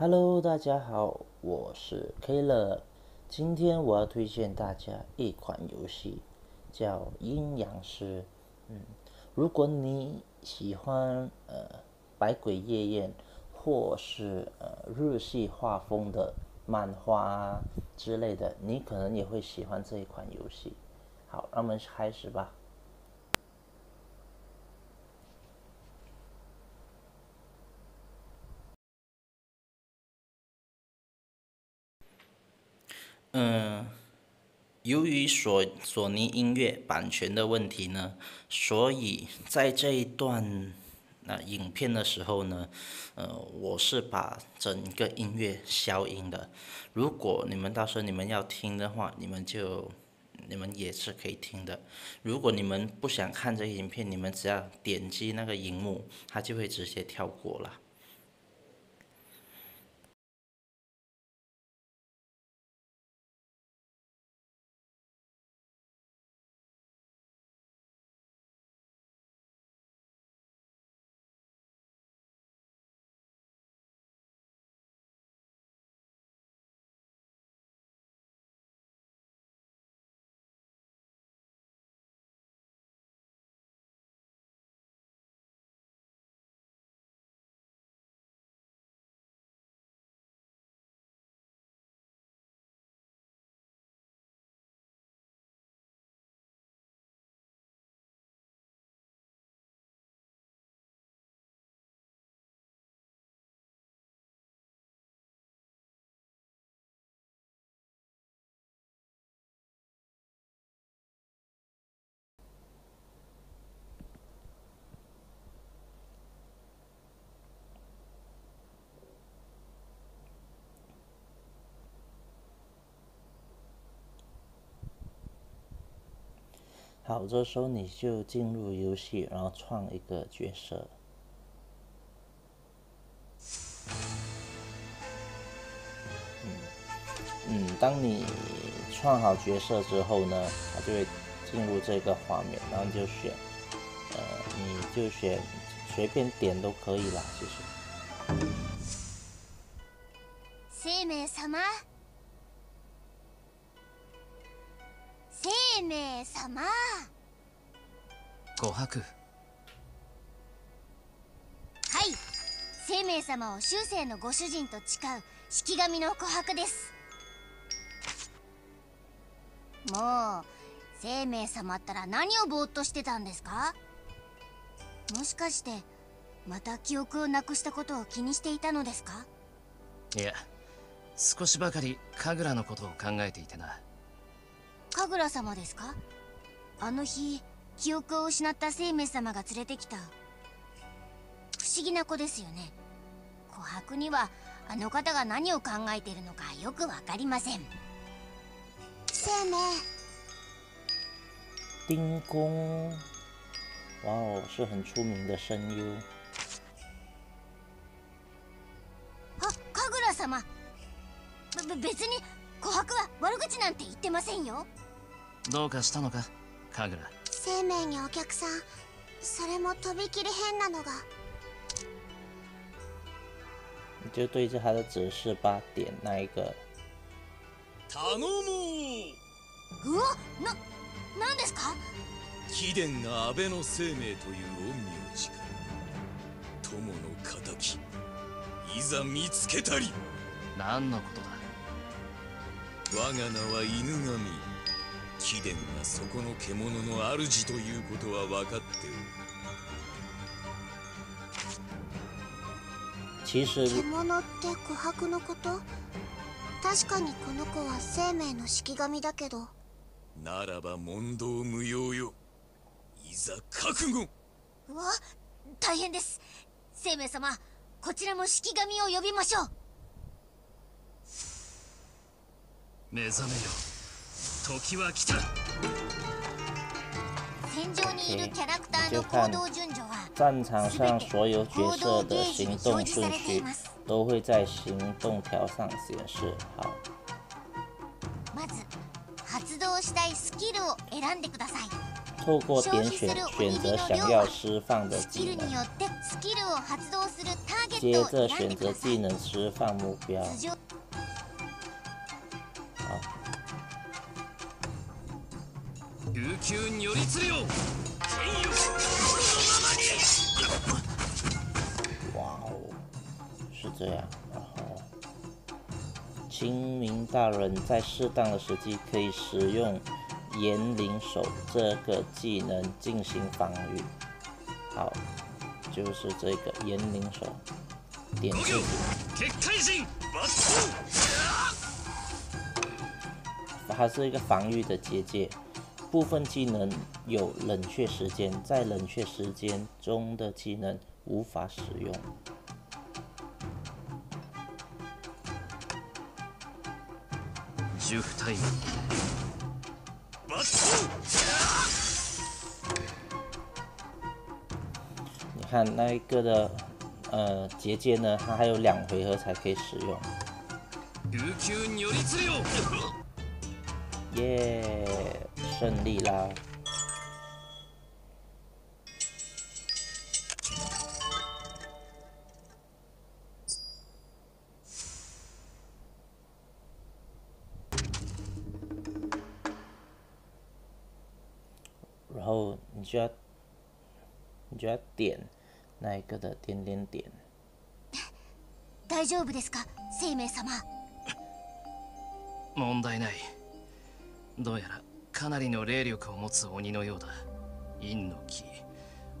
Hello，大家好，我是 K 乐。今天我要推荐大家一款游戏，叫《阴阳师》。嗯，如果你喜欢呃《百鬼夜宴》或是呃日系画风的漫画啊之类的，你可能也会喜欢这一款游戏。好，让我们开始吧。嗯，由于索索尼音乐版权的问题呢，所以在这一段那影片的时候呢，呃，我是把整个音乐消音的。如果你们到时候你们要听的话，你们就你们也是可以听的。如果你们不想看这个影片，你们只要点击那个荧幕，它就会直接跳过了。好，这时候你就进入游戏，然后创一个角色。嗯，当你创好角色之后呢，它就会进入这个画面，然后就选，呃，你就选随便点都可以啦，其实。生命様。琥珀はい。生命様を終生のご主人と誓う式神の琥珀です。もう生命様ったら何をぼーっとしてたんですか？もしかしてまた記憶をなくしたことを気にしていたのですか？いや少しばかり神楽のことを考えていてな神楽様ですか？あの日記憶を失った生命様が連れてきた。不思議な子ですよね。琥珀にはあの方が何を考えているのかよくわかりません。生命。丁公，哇哦，是很出名的声优。あ神楽様。別に琥珀は悪口なんて言ってませんよどうかしたのか神楽。生命にお客さんそれもとびきり変なのが。你就对着他的指示吧，点那一个。頼もう。うわな何ですか？貴殿が安倍の生命という陰陽師か友の敵いざ見つけたり。何のことだ。我が名は犬神貴殿がそこの獣の主ということは分かっておる其实獣って琥珀のこと？確かにこの子は生命の式神だけど。ならば問答無用よ。いざ覚悟。うわ大変です。生命様こちらも式神を呼びましょう。目覚めよ時は来た戦場にいるキャラクターの行動順序は战场上所有角色的行动顺序都会在行动条上显示。好，まず発動したいスキルを選んでください 透过点选选择想要释放的スキ技能，ルによってスキルを発動するターゲ接ット着を選んで选择ください技能释放目标。 琉球如律令天よこのままに哇哦，是这样。然后，清明大人在适当的时机可以使用炎灵手这个技能进行防御。好，就是这个炎灵手，点五自己。行結界陣抜刀它是一个防御的结界， 部分技能有冷却时间，在冷却时间中的技能无法使用。ジュフタイム抜刀你看那一个的呃结界呢，它还有两回合才可以使用。琉球 如律令耶，胜利啦！然后你就要，你就要点那一个的点点点。大丈夫ですか生命様問題ないどうやら かなりの霊力を持つ鬼のようだ。陰の気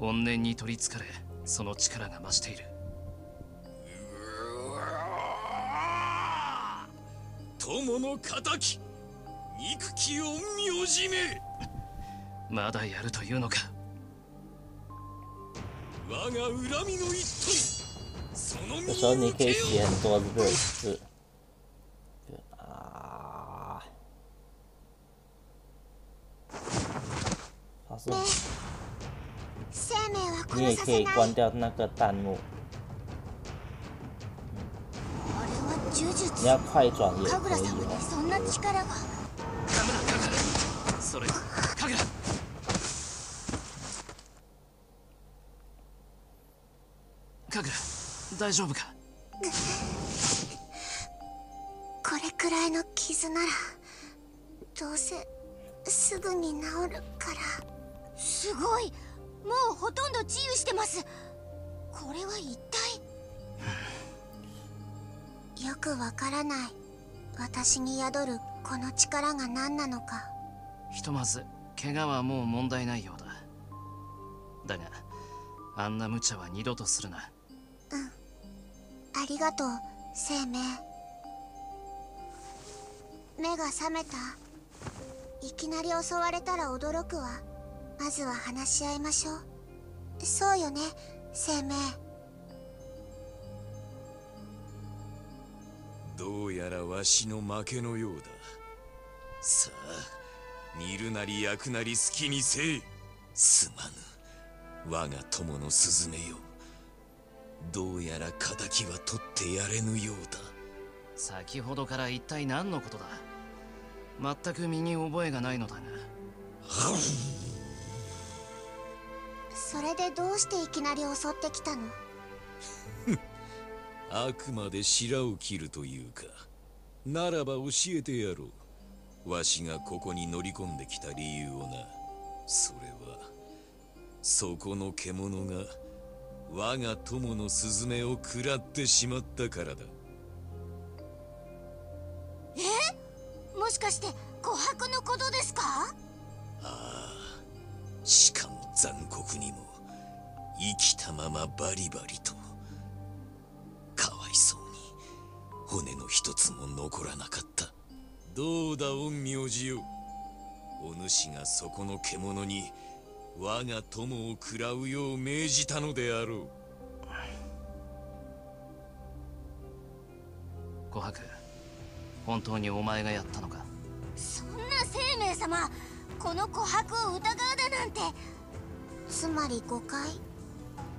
怨念に取りつかれその力が増している。友の敵。憎き陰陽師め。まだやるというのか。我が恨みの一刀その身有时候你に受けよ可好是，生命は你也可以。殺させない关掉那个弹幕，你要快转也神可以哦。カグラ大丈夫か？これくらいの傷ならどうせすぐに治るからすごい。もうほとんど治癒してます。これは一体？よくわからない。私に宿るこの力が何なのか。ひとまず怪我はもう問題ないようだ。だがあんな無茶は二度とするな。ありがとう生命。目が覚めた。いきなり襲われたら驚くわまずは話し合いましょう。そうよね生命どうやらわしの負けのようだ。さあ煮るなり焼くなり好きにせいすまぬ。我が友のスズメよ。どうやら敵は取ってやれぬようだ。先ほどから一体何のことだ。全く身に覚えがないのだが それでどうしていきなり襲ってきたの？あくまで白を切るというか。ならば教えてやろう。わしがここに乗り込んできた理由をな。それはそこの獣が我が友のスズメを食らってしまったからだ。もしかして琥珀のことですか？しかも残酷にも生きたままバリバリとかわいそうに骨の一つも残らなかった。どうだ陰陽師よ。お主がそこの獣に我が友を食らうよう命じたのであろう。琥珀本当にお前がやったのか？そんな生命様この琥珀を疑うだなんて。つまり誤解？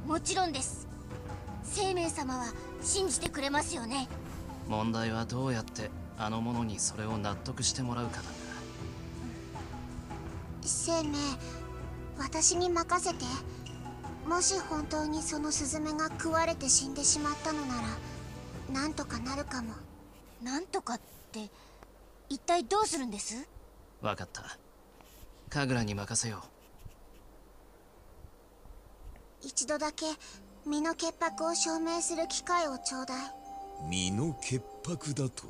もちろんです。生命様は信じてくれますよね。問題はどうやってあの者にそれを納得してもらうかだ生命私に任せて。もし本当にそのスズメが食われて死んでしまったのならなんとかなるかも。なんとかって一体どうするんです？分かった。神楽に任せよ一度だけ身の潔白を証明する機会をちょうだい。身の潔白だと？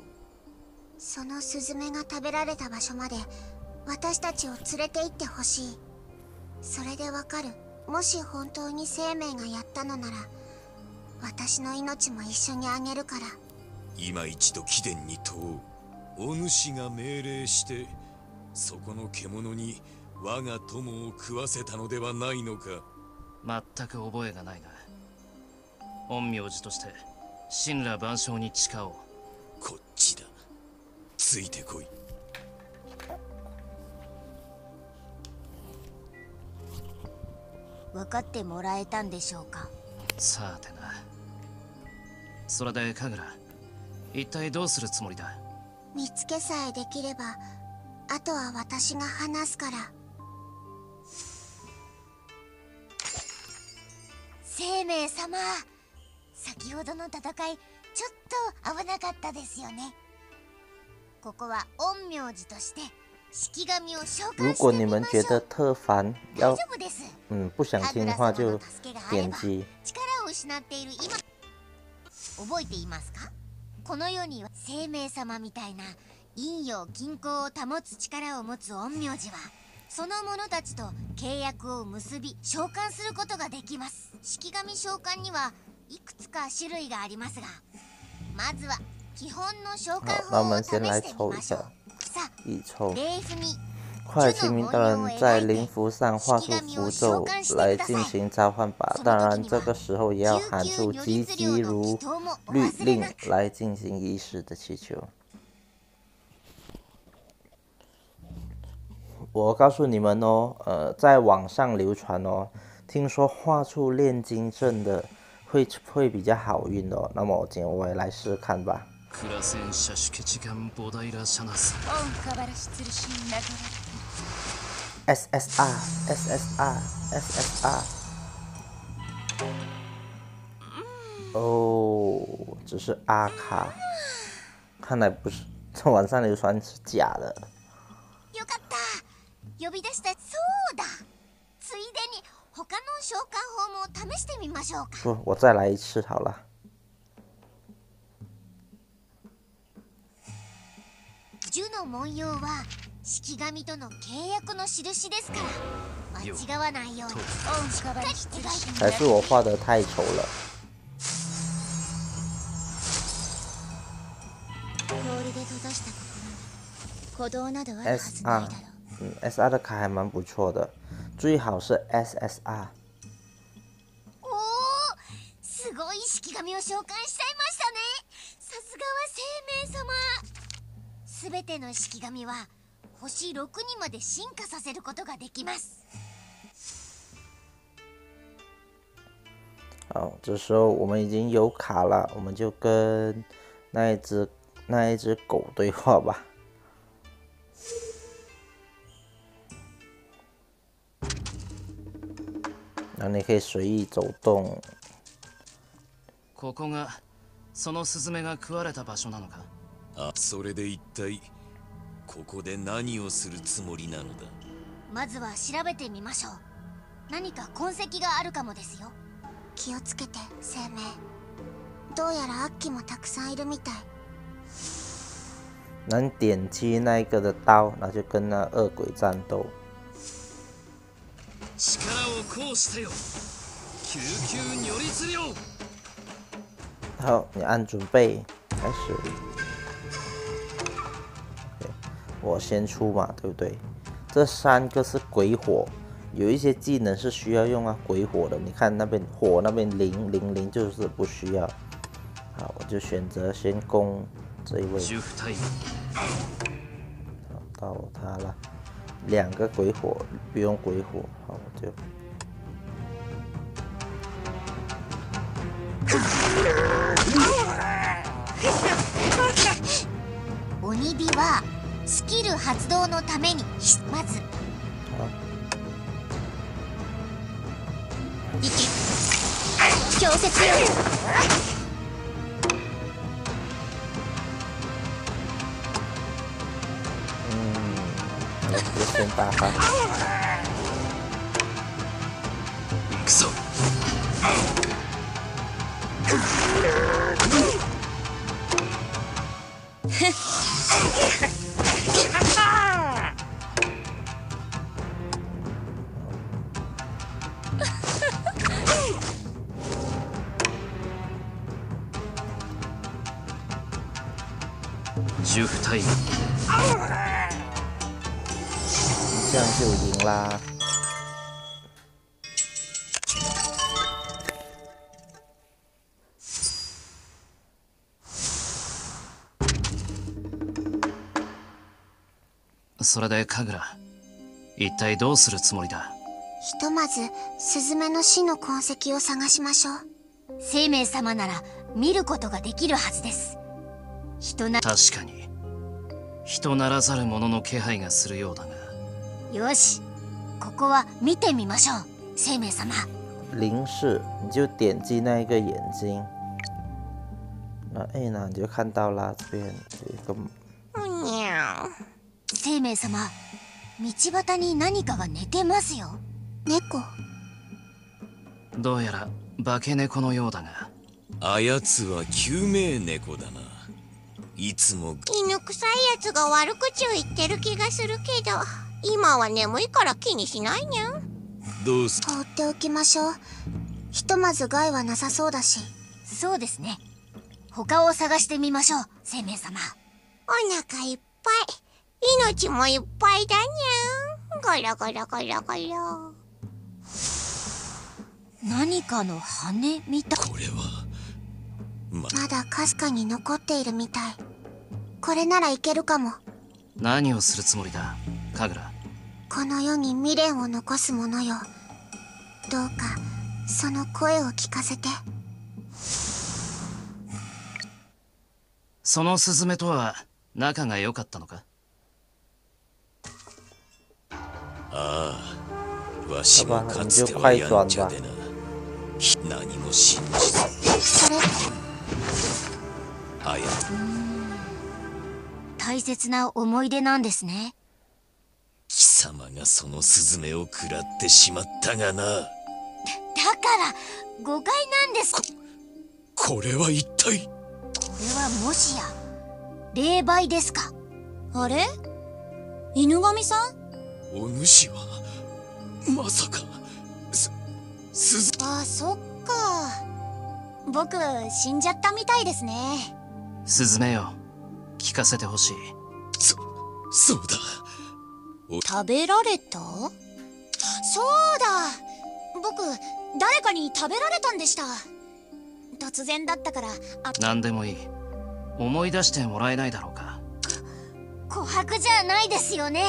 そのスズメが食べられた場所まで私たちを連れて行ってほしい。それでわかる。もし本当に生命がやったのなら私の命も一緒にあげるから。今一度貴殿に問おう。お主が命令してそこの獣に我が友を食わせたのではないのか全く覚えがないが陰陽師として神羅万象に誓おう。こっちだ。ついてこい。分かってもらえたんでしょうか？さてな。それで神楽一体どうするつもりだ？見つけさえできればあとは私が話すから生命様。先ほどの戦いちょっと危なかったですよね。ここは陰陽師として式神を召喚如果して你们觉みましょう。得特烦，大要丈夫です。嗯不想听的话就点击。力を失っている今覚えていますか？この世には生命様みたいな陰陽均衡を保つ力を持つ陰陽師はその者たちと契約を結び召喚することができます式神召喚にはいくつか種類がありますがまずは基本の召喚好，那我法を们先来試してみ抽一ましょう下，さ一抽あ。礼符に快清明大人在灵符上画出符咒来进行召唤吧，当然这个时候也要喊出急急如律令来进行仪式的祈求。 我告诉你们哦，呃，在网上流传哦，听说画出炼金阵的会会比较好运哦。那么今天我也来试试看吧。クラセンシャシュケチガンボダイラシャナス SSR SSR SSR。哦，只是阿卡，看来不是，这网上流传是假的。 呼び出した。そうだ。ついでに他の召喚法も試してみましょうか。不，我再来一次好了。樹の文様は式神との契約の印ですから間違わないようにしっかり描いてみ还是我画的太丑了。氷で閉ざした心に鼓動などあるはずないだろう嗯，SR 的卡还蛮不错的，最好是 SSR。おおすごい式神を召喚しちゃいましたねさすがは生命様すべての式神は星6にまで進化させることができます好，这时候我们已经有卡了，我们就跟那一只那一只狗对话吧。 然后你可以随意走动，ここがそのスズメが食われた場所なのか？あそれで一体ここで何をするつもりなのだ？まずは調べてみましょう。何か痕跡があるかもですよ。気をつけて生命。どうやらアッキもたくさんいるみたい。能点击那个的刀，然后就跟那恶鬼战斗。好，你按准备开始。对我先出嘛，对不对？这三个是鬼火，有一些技能是需要用啊鬼火的。你看那边火那边零零零就是不需要。好，我就选择先攻这一位，好到他了。两个鬼火不用鬼火，好我就鬼火はスキル発動のためにまずいけ。強説よ。クソ 这样就赢啦。それで神楽一体どうするつもりだ？ひとまずスズメの死の痕跡を探しましょう。生命様なら見ることができるはずです。人な確かに。人ならざる者の気配がするようだが。よし。ここは見てみましょう。生命様。零视，你就点击那一个眼睛，那 A 呢，你就看到啦，这边有一个生命様道端に何かが寝てますよ。猫。どうやら化け猫のようだが。あやつは救命猫だな。いつも犬臭いやつが悪口を言ってる気がするけど今は眠いから気にしないにゃん。どうす放っておきましょう。ひとまず害はなさそうだし。そうですね。他を探してみましょう生命様。お腹いっぱい命もいっぱいだにゃん。ゴロゴロゴロゴロ何かの羽みたい。これはままだかすかに残っているみたい。これならいけるかも。何をするつもりだ神楽？この世に未練を残す者よ。どうかその声を聞かせて。そのスズメとは仲が良かったのか？ああわしもかつてはやんちゃでな。何も信じず。それあや。大切な思い出なんですね。貴様がそのスズメを食らってしまったがな。だから誤解なんです。ここれは一体？れはもしや霊媒ですか？あれ？犬神さん？お主はまさかす鈴あそっか。僕死んじゃったみたいですね。スズメよ聞かせてほしい。そそうだ。食べられた？そうだ。僕誰かに食べられたんでした。突然だったからあ何でもいい。思い出してもらえないだろうか。琥珀 じゃないですよね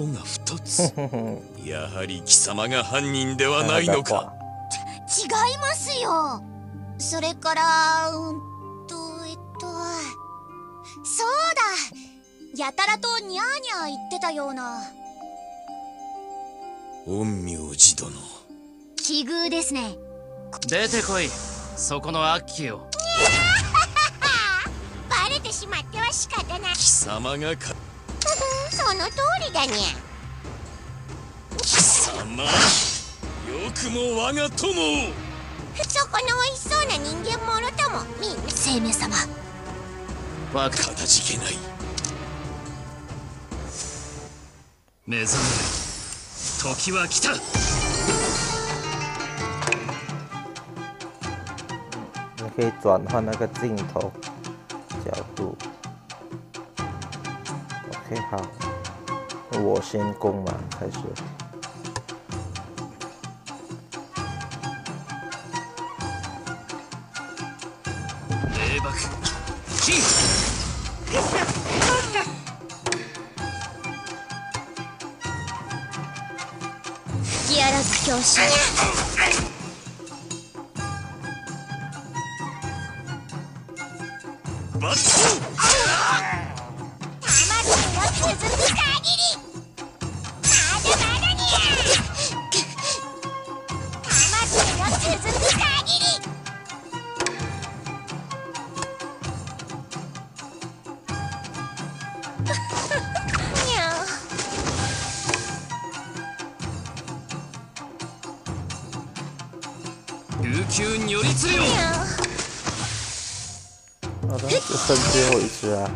尻尾が二つ。やはり貴様が犯人ではないのか。違いますよ。それからうんとえっとそうだ。やたらとニャーニャー言ってたような。陰陽師殿。奇遇ですね。出てこい。そこのアッキーを。バレてしまっては仕方ない。貴様がかその通りだにゃ。貴様よくも我が友。をそこの美味しそうな人間もろともみんな生命様。わかかたじけない。目覚める。時は来た。你可以转换那个镜头角度。OK，好，我先攻嘛，开始。霊爆金隙あらず教師好的，就剩最后一只啊。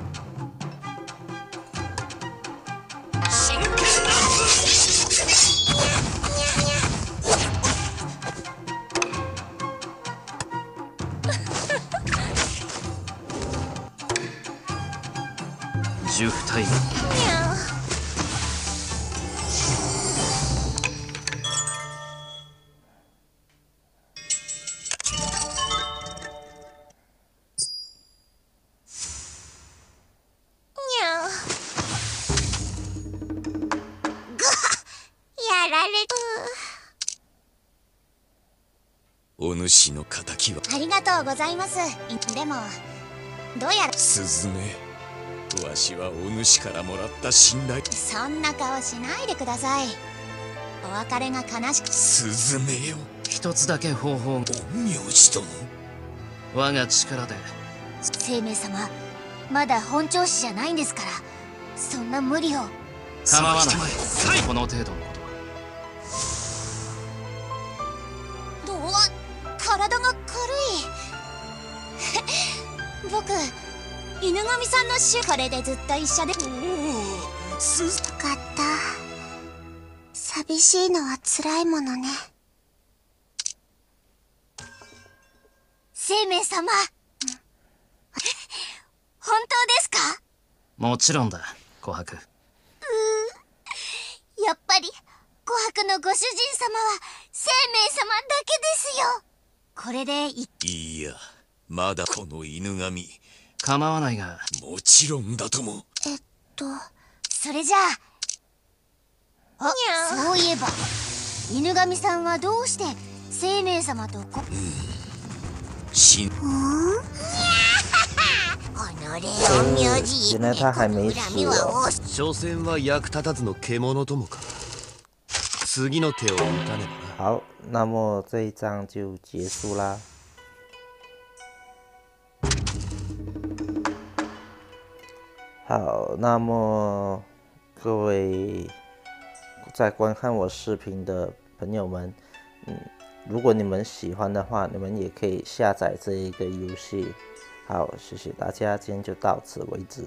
お主の敵は。ありがとうございます。でもどうやらスズメわしはお主からもらった信頼。そんな顔しないでください。お別れが悲しく。スズメよ。一つだけ方法が。陰陽師殿？我が力で。生命様まだ本調子じゃないんですからそんな無理を。構わない。この程度の体が軽い。僕犬神さんの種これでずっと一緒で。よかった。寂しいのは辛いものね。生命様。本当ですか？もちろんだ琥珀。やっぱり琥珀のご主人様は生命様だけですよこれでいい。や。まだこの犬神。構わないが。もちろんだとも。えっとそれじゃあ。あそういえば。犬神さんはどうして生命様とこ？信このレオン名字原来他还没死恨みは哦。多所詮は役立たずの獣ともか好，那么这一章就结束啦。好，那么各位在观看我视频的朋友们，嗯，如果你们喜欢的话，你们也可以下载这一个游戏。好，谢谢大家，今天就到此为止。